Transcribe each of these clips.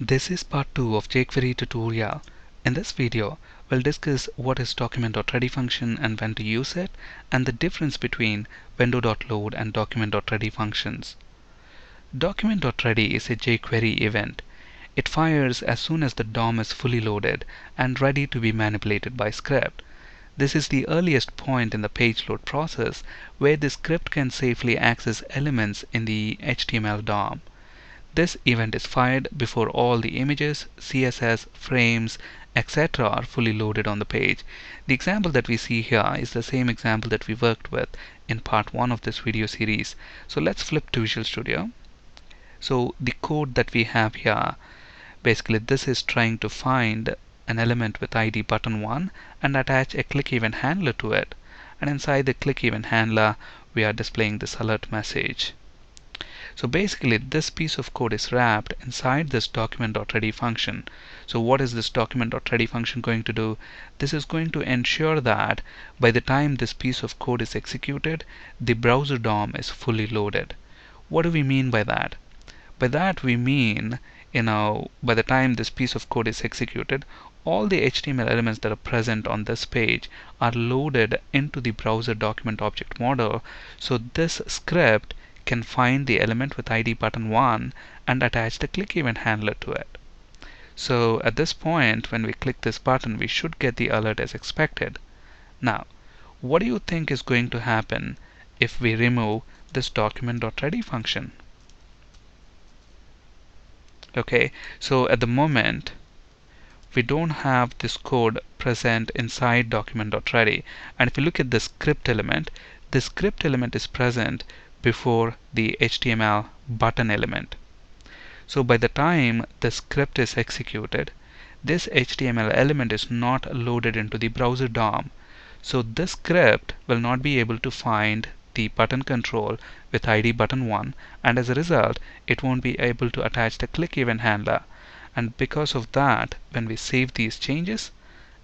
This is part 2 of jQuery tutorial. In this video, we'll discuss what is document.ready function and when to use it, and the difference between window.load and document.ready functions. Document.ready is a jQuery event. It fires as soon as the DOM is fully loaded and ready to be manipulated by script. This is the earliest point in the page load process where the script can safely access elements in the HTML DOM. This event is fired before all the images, CSS, frames, etc. are fully loaded on the page. The example that we see here is the same example that we worked with in part 1 of this video series. So let's flip to Visual Studio. So the code that we have here, basically this is trying to find an element with ID button 1 and attach a click event handler to it. And inside the click event handler, we are displaying this alert message. So basically this piece of code is wrapped inside this document.ready function. So what is this document.ready function going to do? This is going to ensure that by the time this piece of code is executed, the browser DOM is fully loaded. What do we mean by that? By that we mean, you know, by the time this piece of code is executed, all the HTML elements that are present on this page are loaded into the browser document object model. So this script can find the element with ID button 1 and attach the click event handler to it. So at this point when we click this button we should get the alert as expected. Now what do you think is going to happen if we remove this document.ready function? Okay, so at the moment we don't have this code present inside document.ready and if you look at the script element the script element is present before the HTML button element. So by the time the script is executed, this HTML element is not loaded into the browser DOM. So this script will not be able to find the button control with ID button 1 and as a result it won't be able to attach the click event handler and because of that when we save these changes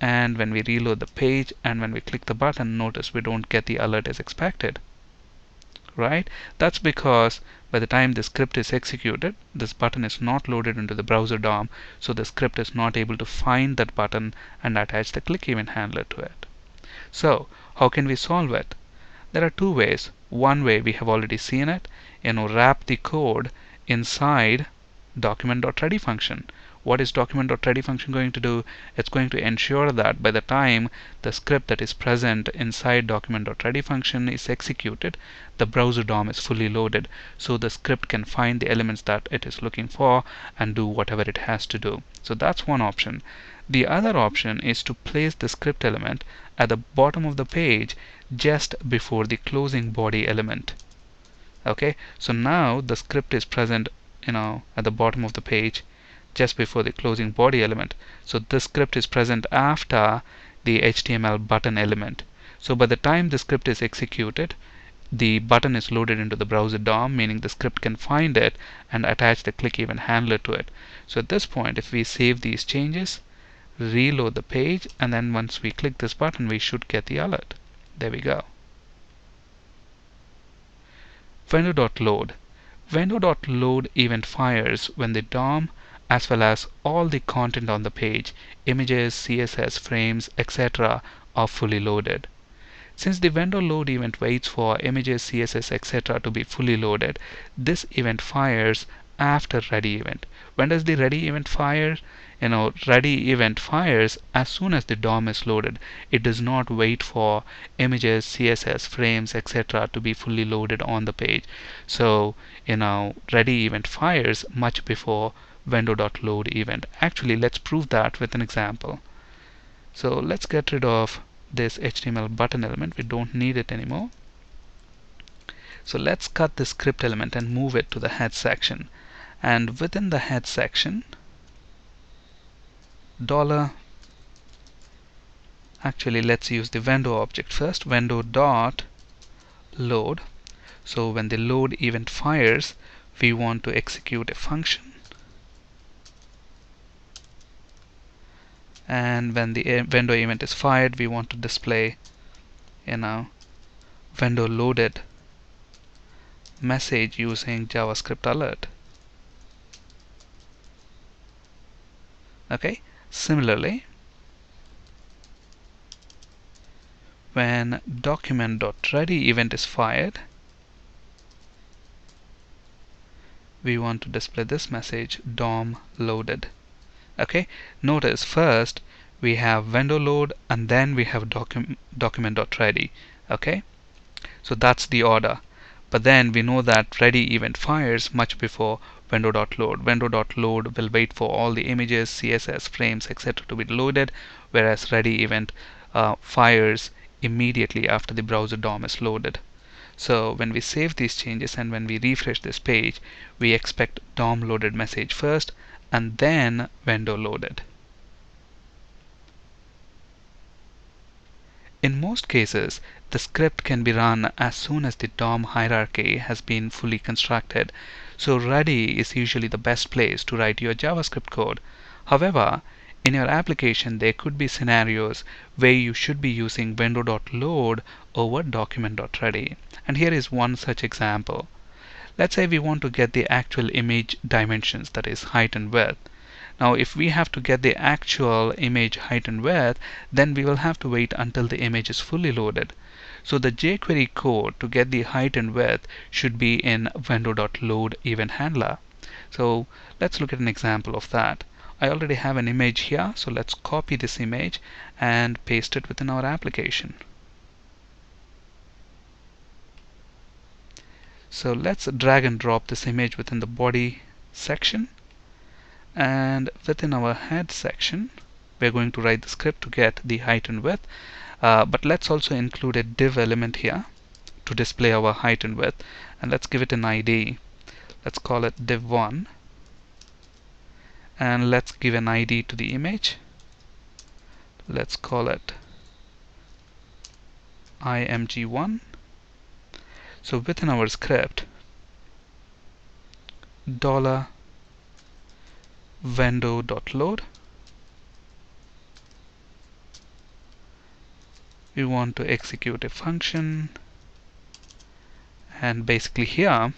and when we reload the page and when we click the button notice we don't get the alert as expected right? That's because by the time the script is executed, this button is not loaded into the browser DOM, so the script is not able to find that button and attach the click event handler to it. So, how can we solve it? There are two ways. One way we have already seen it, you know, wrap the code inside document.ready function. What is document.ready function going to do? It's going to ensure that by the time the script that is present inside document.ready function is executed, the browser DOM is fully loaded so the script can find the elements that it is looking for and do whatever it has to do. So that's one option. The other option is to place the script element at the bottom of the page just before the closing body element. Okay, so now the script is present you know at the bottom of the page just before the closing body element. So this script is present after the HTML button element. So by the time the script is executed, the button is loaded into the browser DOM, meaning the script can find it and attach the click event handler to it. So at this point, if we save these changes, reload the page, and then once we click this button, we should get the alert. There we go. Window.load. Window.load event fires when the DOM as well as all the content on the page, images, CSS, frames, etc. are fully loaded. Since the window load event waits for images, CSS, etc. to be fully loaded, this event fires after ready event. When does the ready event fire? You know, ready event fires as soon as the DOM is loaded. It does not wait for images, CSS, frames, etc. to be fully loaded on the page. So, you know, ready event fires much before window.load event. Actually, let's prove that with an example. So let's get rid of this HTML button element. We don't need it anymore. So let's cut the script element and move it to the head section. And within the head section, dollar actually let's use the window object first window dot load so when the load event fires we want to execute a function and when the window event is fired we want to display you know window loaded message using JavaScript alert. Okay? Similarly when document.ready event is fired we want to display this message DOM loaded okay? Notice first we have window load and then we have docu document.ready okay? So that's the order. But then we know that ready event fires much before window.load window.load will wait for all the images css frames etc to be loaded whereas ready event uh, fires immediately after the browser DOM is loaded. So when we save these changes and when we refresh this page we expect DOM loaded message first and then window loaded In most cases, the script can be run as soon as the DOM hierarchy has been fully constructed, so ready is usually the best place to write your JavaScript code. However, in your application there could be scenarios where you should be using window.load over document.ready. And here is one such example. Let's say we want to get the actual image dimensions, that is height and width. Now if we have to get the actual image height and width, then we will have to wait until the image is fully loaded. So the jQuery code to get the height and width should be in window.load event handler. So let's look at an example of that. I already have an image here, so let's copy this image and paste it within our application. So let's drag and drop this image within the body section. And within our head section we're going to write the script to get the height and width. Uh, but let's also include a div element here to display our height and width. And let's give it an ID let's call it div1 and let's give an ID to the image. Let's call it img1 so within our script dollar window.load we want to execute a function. And basically here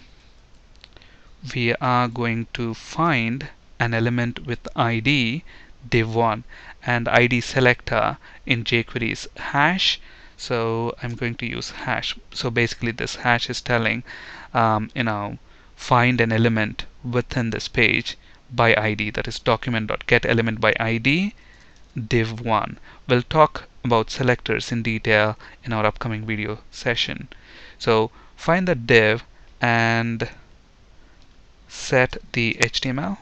we are going to find an element with ID div1 and ID selector in jQuery's hash so I'm going to use hash. So basically this hash is telling um, you know find an element within this page by ID that is document.get element by ID div1 we'll talk about selectors in detail in our upcoming video session. So find the div and set the HTML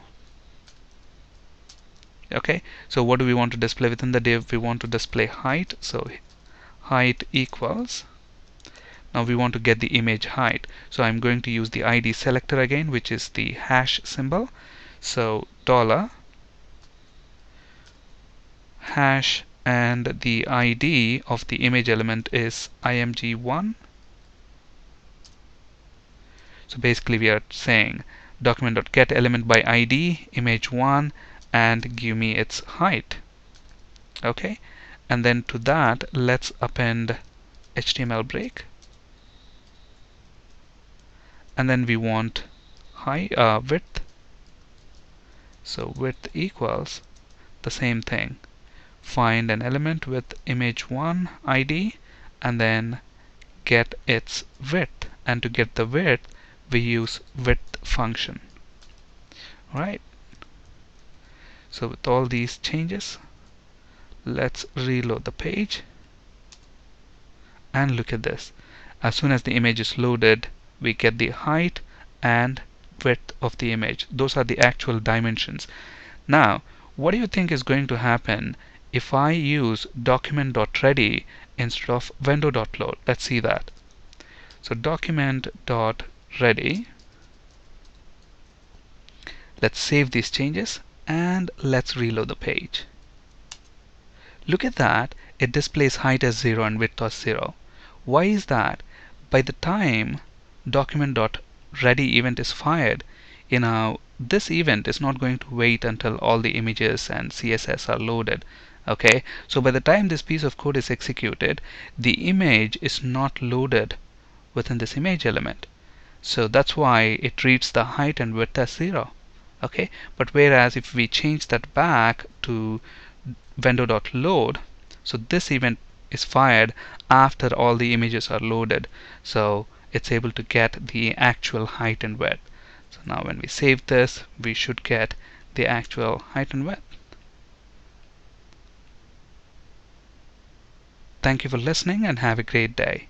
okay? So what do we want to display within the div? We want to display height. So height equals now we want to get the image height. So I'm going to use the ID selector again which is the hash symbol. So dollar hash and the ID of the image element is img1 so basically we are saying document.get element by ID image1 and give me its height. Okay and then to that let's append HTML break and then we want height uh, width so width equals the same thing. Find an element with image1 ID and then get its width. And to get the width, we use width function. Right? So with all these changes, let's reload the page. And look at this. As soon as the image is loaded, we get the height and width of the image. Those are the actual dimensions. Now, what do you think is going to happen if I use document.ready instead of window.load? Let's see that. So document.ready. Let's save these changes and let's reload the page. Look at that. It displays height as 0 and width as 0. Why is that? By the time document.ready ready event is fired, you know, this event is not going to wait until all the images and CSS are loaded. Okay, so by the time this piece of code is executed, the image is not loaded within this image element. So that's why it reads the height and width as zero. Okay, but whereas if we change that back to window.load so this event is fired after all the images are loaded. So it's able to get the actual height and width. So now when we save this we should get the actual height and width. Thank you for listening and have a great day.